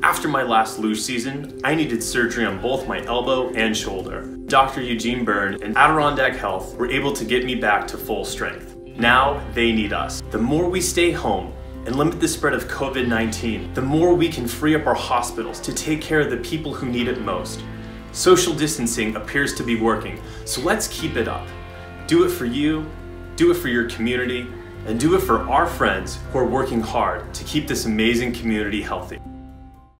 After my last luge season, I needed surgery on both my elbow and shoulder. Dr. Eugene Byrne and Adirondack Health were able to get me back to full strength. Now they need us. The more we stay home and limit the spread of COVID-19, the more we can free up our hospitals to take care of the people who need it most. Social distancing appears to be working, so let's keep it up. Do it for you, do it for your community, and do it for our friends who are working hard to keep this amazing community healthy.